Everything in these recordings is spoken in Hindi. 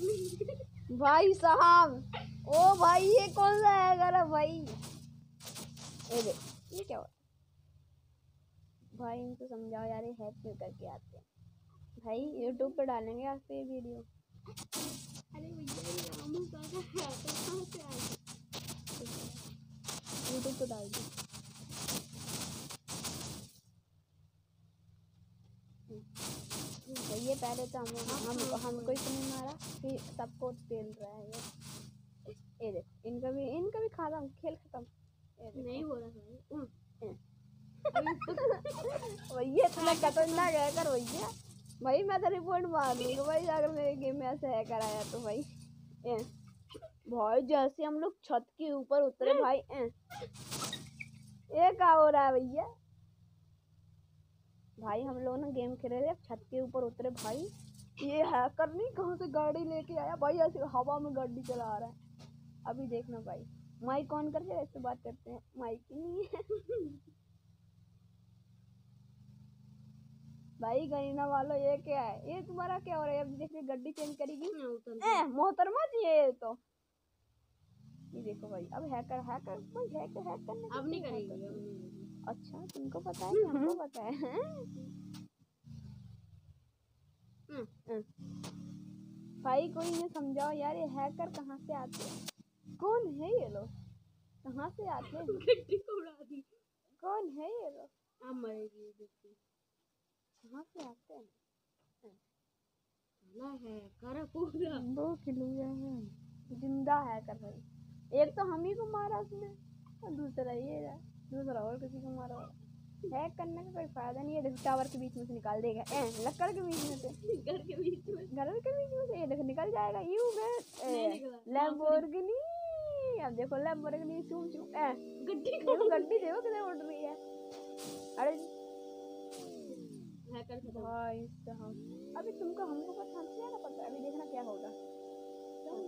भाई। भाई साहब ओ भाई ये कौन सा है? भाई। ये ये क्या हुआ भाई इनको समझाओ यार ये हैक क्यों करके आते हैं? भाई यूट्यूब पे डालेंगे आज पे ये वीडियो अरे है यूट्यूब पे डाल दो। ये पहले तो हम हम हमको इसने मारा फिर सबको पेल रहा है ये। ये देखो इनका भी इनका भी खत्म खेल खत्म। नहीं हो रहा भाई भैया इतना खतरनाक है कर भैया। भाई मैं तो रिपोर्ट मार दूँगा। भाई अगर मेरे गेम में ऐसे है कराया तो भाई। ए भाई जैसे हम लोग छत के ऊपर उतरे भाई ए ये क्या हो रहा है भैया? भाई हम लोग ना गेम खेल रहे थे छत के ऊपर उतरे भाई। ये हैकर नहीं कहाँ से गाड़ी लेके आया? भाई ऐसे हवा में गाड़ी चला रहा है। अभी देखना भाई। माइक ऑन करके ऐसे बात करते हैं। माइक ही नहीं है। भाई गरीना वालों ये क्या है? ये तुम्हारा क्या हो रहा है? अब देखिए गड्डी चेंज करेगी मोहतरमा। जी ये तो। ये देखो भाई अब हैकर हैकर भाई हैकर हैक करने अब नहीं करेगी अच्छा तुमको पता है हमको पता है हम्म, हम्म। भाई कोई ये समझाओ यार ये हैकर कहाँ से आते हैं? कौन है ये लोग? कहाँ से आते हैं? गड्डी उड़ा दी। कौन है ये लोग? अब मरेगी कहाँ से आते हैं? साला है कर पूरा। दो किलो है। ज़िंदा है कर भाई एक तो हम ही को मारा उसने और दूसरा ये है। दूसरा और किसी को मारो हैक करने का कोई फ़ायदा नहीं है? देखो टावर के बीच में से निकाल देगा। ए लक्कड़ के बीच में से। घर के बीच में घर के बीच में से? ये देखो निकल जाएगा। यू निकला। लैम्बोर्गिनी अब देखो लैम्बोर्गिनी चूम चूम। ए गड्डी को गड्डी देखो किधर उड़ रही है। अरे। हैकर खत्म। भाई साहब। अभी तुमको हमको पता हमसे ज़्यादा पता है? अभी देखना क्या होगा।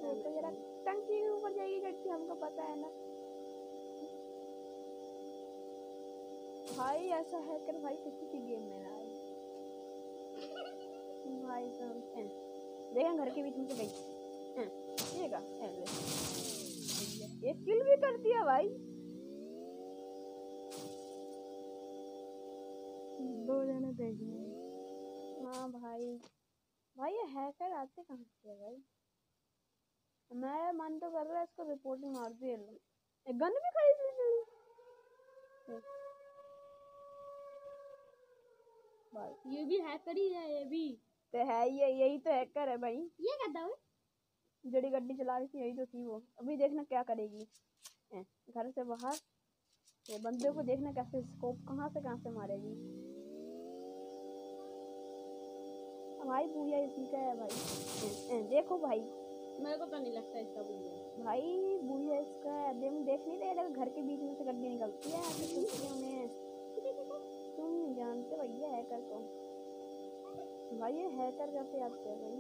देखो जरा टंकी के ऊपर जाएगी गड्डी हमको पता है ना। भाई ऐसा है कर भाई किसी की गेम में ना आए। भाई साहब देखा घर के बीच में से गई। ये का। ये किल भी कर दिया भाई। दो जने देख हाँ भाई। भाई ये हैकर आते कहाँ से है भाई? मैं मन तो कर रहा है इसको रिपोर्टिंग मार दी गन भी खरीद ली जल्दी भाई ये भी हैकर ही है ये भी। तो है ये यही तो हैकर है भाई। ये कहता है जड़ी गड्डी चला रही थी यही तो थी वो अभी देखना क्या करेगी घर से बाहर ये बंदे को देखना कैसे स्कोप कहाँ से कहाँ से मारेगी भाई भूया इसी का है भाई ए, ए, देखो भाई मेरे को तो नहीं लगता इसका बुरा भाई भूया इसका है देख नहीं रहे घर के बीच में से गड्डी निकलती है हैकर को। भाई ये हैकर कैसे आते हैं भाई?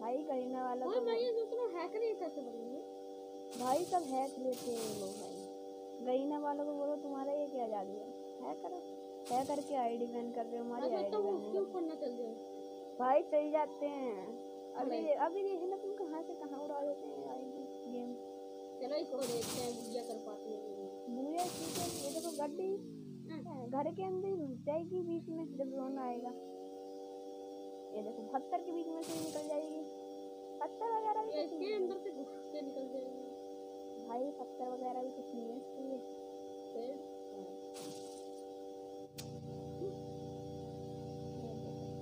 भाई करीना वाला तो ये सोच रहा हैकर ये कैसे बनेंगे भाई सब हैक लेते हैं लोग भाई। गरीना वालों को बोलो तुम्हारा ये क्या जादू है? हैकर? हैकर के आईडी बैन कर रहे हो हमारी आईडी हूँ बैन उसके ऊपर ना चल जाए। भाई चल जाते हैं। अभी अबे। अभी देखना तुम कहाँ से कहाँ उड़ा देते हैं आईडी गेम चलो इसको देखते हैं बुझिया कर पाती है। भूया ठीक है ये देखो गड्डी। घर के अंदर ही घुस जाएगी बीच में जब ड्रोन आएगा। ये देखो पत्थर के बीच में से निकल जाएगी। पत्थर वगैरह भी इसके अंदर से घुस के निकल जाएगा। भाई पत्थर वगैरह भी कुछ नहीं है इसके लिए।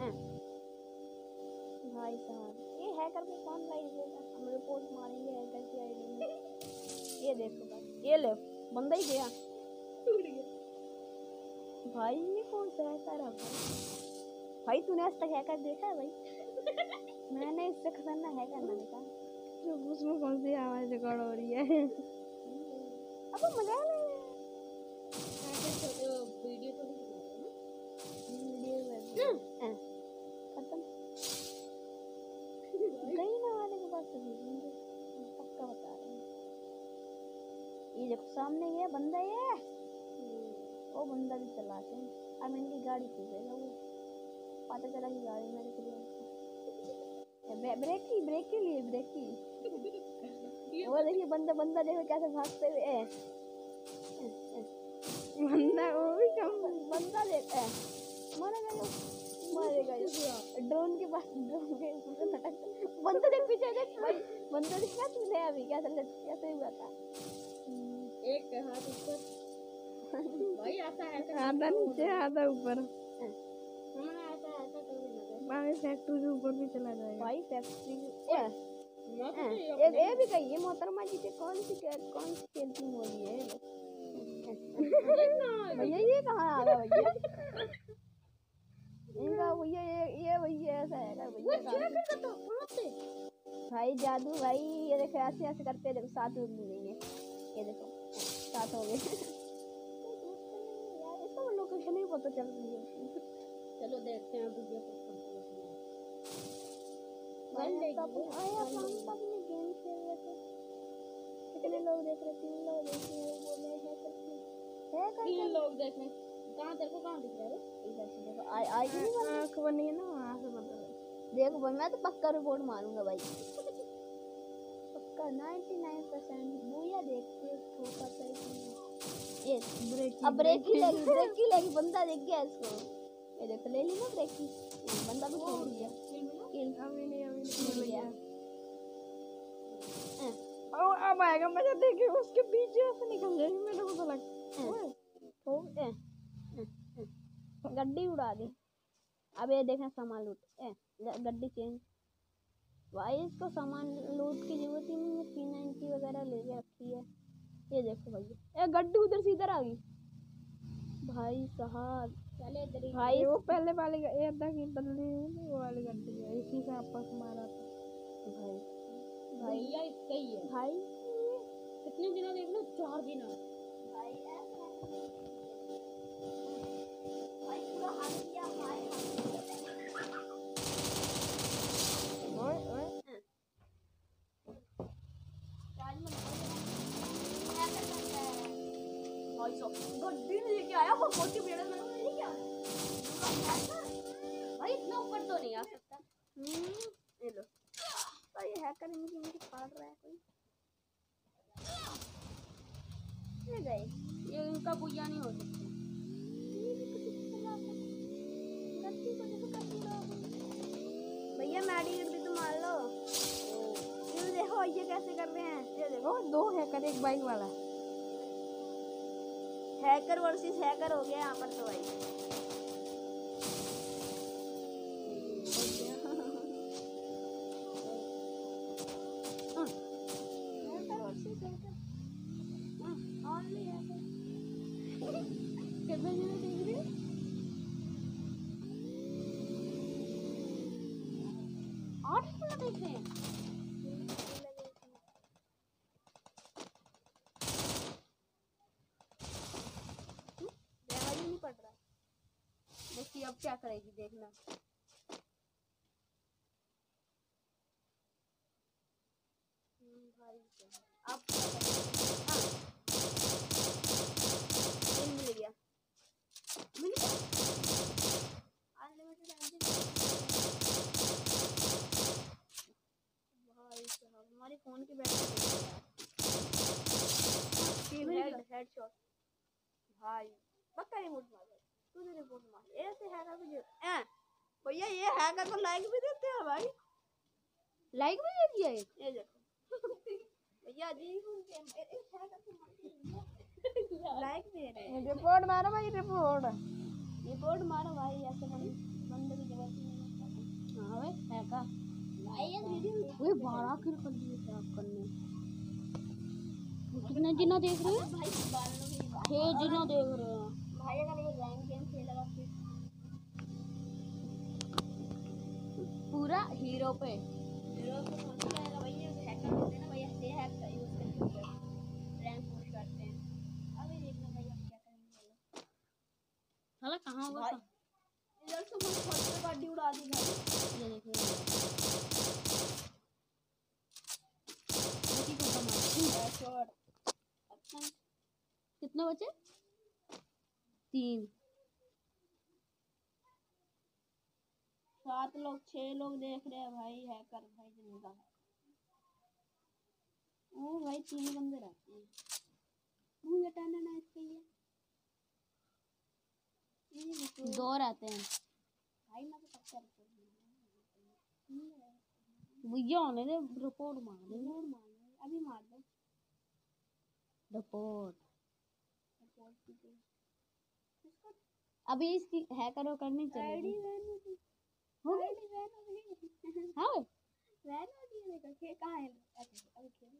हाँ। भाई साहब ये हैकर को कौन लाइक देगा हम रिपोर्ट मारेंगे हैकर की आईडी में। ये देखो भाई ये ले बंदा ही गया। भाई ये कौन सा हैकर है भाई भाई तूने आज तक हैकर देखा है भाई? मैंने इससे खतरनाक हैकर ना देखा। जो उसमें कौन सी आवाज़ रिकॉर्ड हो रही है? अब मज़ा तो तो हाँ, तो हैं। ये देखो सामने ये बंदा ये वो बंदा भी चलाते हैं। अब इनकी गाड़ी पूछेगा वो। पता चला कि गाड़ी मेरे के लिए है ब्रेक की ब्रेक के लिए ब्रेक की। वो देखिए बंदा बंदा देखो कैसे भागते हुए है बंदा वो भी कम बंदा देख है मरेगा जो मरेगा जो ड्रोन के पास ड्रोन के बंदा देख पीछे देख भाई। बंदा देखा तूने अभी कैसे लट- कैसे हुआ था एक हाथ ऊपर। भाई आधा नीचे आधा ऊपर। फैक्ट्री से ऊपर भी चला जाएगा। भाई फैक्ट्री मैं तो ये ये भी कही मोहतरमा जी के कौन सी कौन सी खेल की बोली है भैया ये कहाँ आ गया भैया? इनका भैया ये ये भैया ऐसा है भैया? तो भाई जादू भाई ये देखो ऐसे ऐसे करते हैं, देखो सात हो। गए ये देखो सात हो गए। पता चल रही है। चलो देखते हैं में गेम खेल रहे थे। कितने लोग देख रहे तीन लोग देख रहे हैं बोले है करके है करके तीन लोग देखें कहाँ तेरे को कहाँ दिख रहा है? इधर से देखो आई आई नहीं बनी। आँख बनी है ना वहाँ से लगा देखो भाई मैं तो पक्का रिपोर्ट मारूँगा भाई। पक्का 99% परसेंट बुया देख के ठोका सही ये ब्रेक अब ब्रेक ही लगी। ब्रेक ही लगी बंदा देख गया इसको। ये देखो ले ली ना ब्रेक की बंदा भी छोड़ दिया। किल अभी नहीं अभी नहीं मिल अब आएगा मज़ा देखे उसके पीछे से निकल जाएगी मेरे को तो लग गड्डी उड़ा दी। अब ये देखें सामान लूट। ए गड्डी चेंज। भाई इसको सामान लूट की ज़रूरत ही नहीं है। पी नाइनटी वगैरह लेके रखी है। ये देखो भैया ए गड्डी उधर से इधर आ गई। भाई साहब। चले इधर ही। भाई वो पहले वाले ये था की बदली वो वाली गड्डी है इसी से आपस मारा था। भाई। भैया इसका ही है। भाई। कितने दिनों देख मोटी पेड़ में भाई इतना ऊपर तो नहीं आ सकता। ये लो। भाई हैकर इनकी इनकी फाड़ रहा है कोई। ले गए। ये इनका बुया नहीं हो सकता। भैया मैडी गड्डी तो मार लो। ये देखो ये कैसे कर रहे हैं। ये देखो दो है कर एक बाइक वाला हैकर वर्सेस हैकर हो गया यहाँ पर तो भाई। ही पड़ रहा देखिए अब क्या करेगी देखना। भाई अब? हाँ। मिल गया मिल गया अनलिमिटेड भाई साहब हमारे फ़ोन की बैटरी हेडशॉट भाई। पक्का रिपोर्ट मार तू तो रिपोर्ट मार ऐसे हैकर को जो भैया ये हैकर को लाइक भी देते हैं भाई। लाइक भी दे दिया ये ये देखो। भैया जी लाइक दे। रहे हैं। रिपोर्ट मारो भाई रिपोर्ट रिपोर्ट मारो भाई ऐसे बंद बंदे की ज़रूरत ही है हाँ भाई ये वीडियो बारह किल कर दिए थे आप करने। कितने जिना देख रहे हैं? छह जिना देख रहे हैं। अगर ये गेम खेलेगा फिर पूरा हीरो पे। हीरो पहुँच जाएगा भैया हैकर होते हैं ना भैया से हैक का यूज़ करके रैंक पुश करते हैं। अभी देखना भैया क्या करेंगे। साला कहाँ होगा इधर से पे गाड़ी उड़ा दी भाई। ये देखो कितने बचे? तीन। सात लोग छह लोग देख रहे हैं भाई हैकर भाई ज़िंदा है ओ भाई तीन बंदे रहते हैं। मुझे टाना ना इसके ये दो रहते हैं। भाई मैं तो पक्का भैया होने दे रिपोर्ट मार दे मार अभी मार दो। रिपोर्ट कीजिए इसको अभी इसकी हैकर करनी आईडी चाहिए हो? गई आईडी वैन होगी हाँ वैन होगी ये देखो खेल कहाँ है? अभी खेल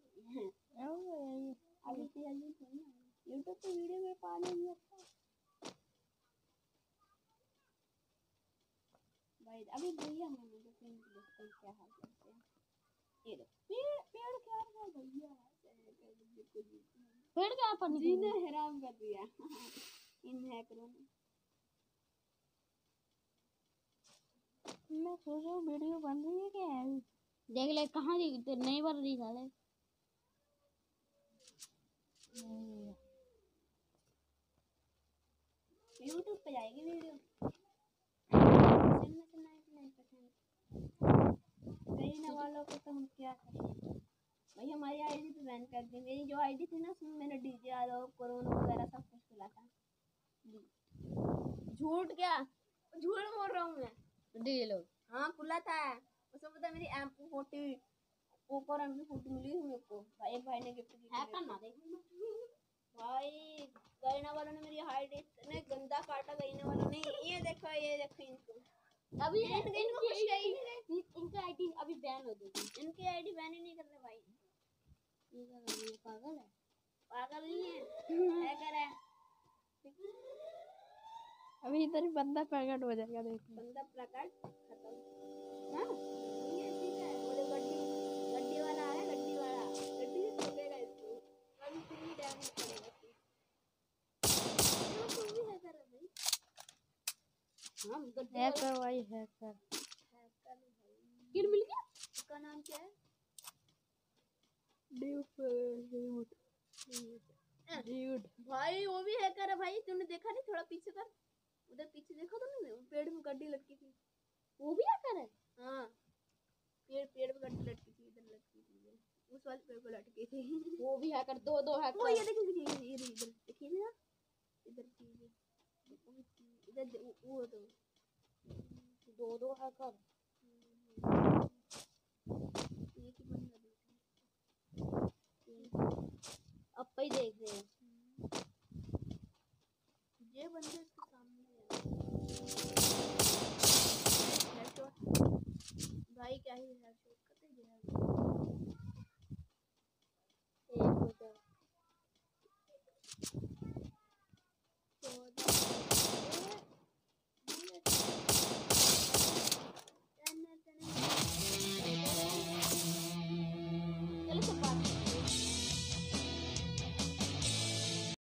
अभी तो जल्दी थोड़ी यूट्यूब पे वीडियो में पा लेंगे अच्छा भाई अभी भैया हम लोग देखते हैं देखते हैं क्या हाल करते हैं? ये देखो पेड़ पेड़ क्या रहा भैया? पेड़ क्या पर जी निकल ने हैरान कर दिया। इन हैकरों ने मैं सोच रहा हूँ वीडियो बन रही है क्या है देख ले कहाँ तो नहीं बन रही साले। यूट्यूब पे जाएगी वीडियो? कई वालों को तो हम क्या करें? भाई हमारी आईडी तो बैन कर दी। मेरी जो आईडी थी ना उसमें मैंने डीजे आरोप कोरोना वगैरह सब कुछ खुला था। झूठ क्या? झूठ बोल रहा हूँ मैं। डीजे लो। हाँ खुला था। उसमें पता है मेरी M forty Oppo M P forty मिली थी मेरे को। भाई एक भाई ने गिफ्ट की है करना देख। भाई गईना वालों ने मेरी हाइट इतने गंदा काटा गईना वालों ने। ये देखो ये देखो इनको। अभी इनको इनको कुछ नहीं रहे। इनका आईडी अभी बैन हो गई इनकी आईडी बैन ही नहीं कर रहे भाई। ये क्या कर रही पागल है। पागल नहीं है। हैकर है? अभी इधर ही बंदा प्रकट हो जाएगा देखो बंदा प्रकट खत्म। हाँ है गड्डी वाला है गड्डी वाला। गड्डी से ठोकेगा इसको। अभी फिर भी डैमेज करेगा। इसको। ये तुम भी हैकर है भाई। हाँ है कर भाई है कर हैकर किल मिल गया? उसका नाम क्या है? ड्यूड ड्यूड भाई वो भी हैकर है भाई। तूने देखा नहीं थोड़ा पीछे कर उधर पीछे देखा वो पेड़ में गड्डी लटकी थी। वो भी हैकर है? हाँ। पेड़ पेड़ पे गड्डी लटकी थी इधर लटकी थी। उस वाले पेड़ पे लटकी थी। वो भी हैकर दो दो वो ये देखिए देखिए ये इधर इधर देखिए ना। इधर की इधर दे- वो- तो दो। दो एक ही देखा अब पे ही देख रहे हैं। ये बंदे Thank you.